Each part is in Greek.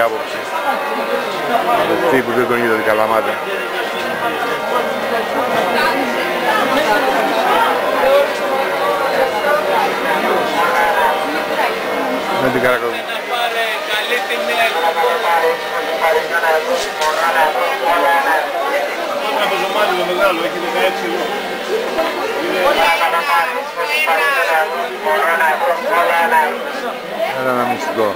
άποψη. Αυτοί που δεν τον είδατε καλαμάτα. Με την καρακομή. Ένα πεζομάτι το μεγάλο, έχει 16 ευρώ. Ένα να μυστικό.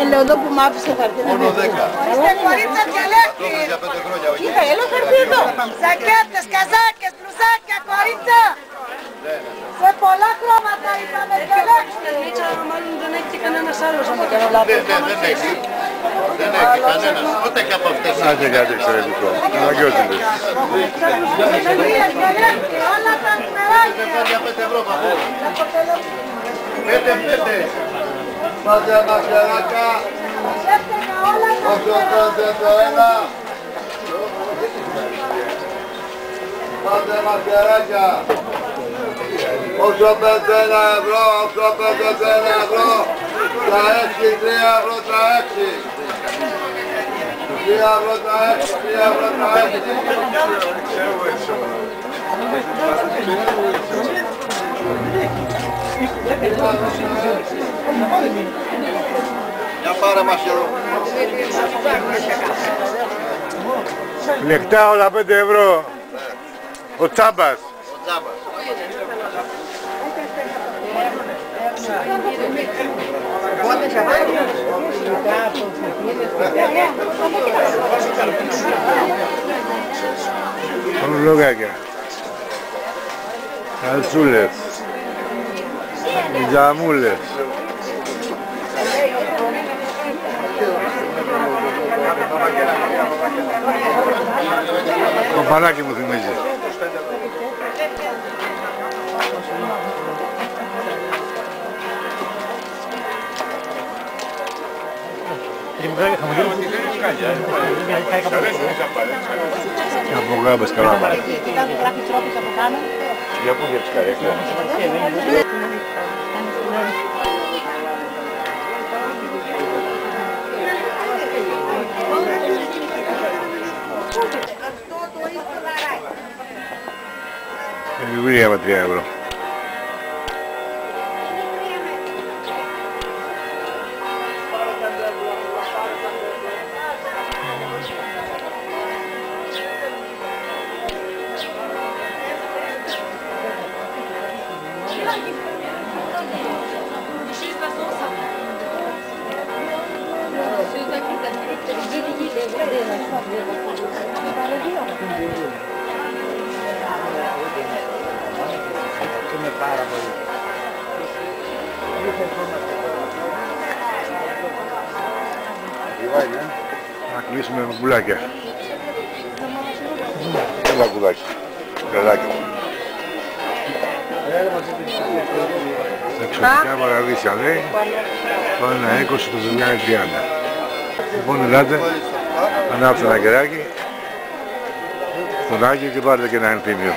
Ε, λέω εδώ που μ' άφησε χαρτί να Μόνο 10. Είστε κορίτσα διαλέκτη. Για 5 χρόνια. όχι. Κοίτα, έλα χαρτί εδώ. Ζακέτες, καζάκες, μπλουζάκια, κορίτσα. Κανένας άλλος αν δεν κάνω λάθος. Ναι, ναι, δεν έχει. Δεν έχει κανένας. Ούτε και από αυτές. Να και κάτι εξαιρετικό. Αναγκαιότητες. Διαλέκτη, όλα τα νεράκια. Για 5 ευρώ παππού. Πέντε, πέντε. Μάτια μαχαιράκια. Έφτιαγα όλα τα Όσο θέλετε το ένα. Πάτε μαχαιράκια. Όσο πέντε ένα ευρώ, όσο πέντε ένα ευρώ. Τα έξι, τρία ευρώ τα έξι. Τρία ευρώ τα έξι, τρία ευρώ τα έξι. Για πάρε μαχαιρό. Λεκτά όλα 5 ευρώ. Ο τσάμπας. Ο τζάμπας. Ονολογάκια. Καλτσούλες. Τζαμούλες. Κομπανάκι μου θυμίζεις. Από γάμπες καλά πάει. Γράφει τρόπους από πάνω. Για πού για τις καρέκλες. Βιβλία με 3 ευρώ. Να κλείσουμε με πουλάκια. Έλα κουδάκι. Παιδάκι μου. Εξωτικά παραδείσια λέει. Το 1,20 το ζευγάρι 30. Λοιπόν, ελάτε. Ανάψτε ένα κεράκι. Στον Άγιο και πάρετε και ένα ενθύμιο.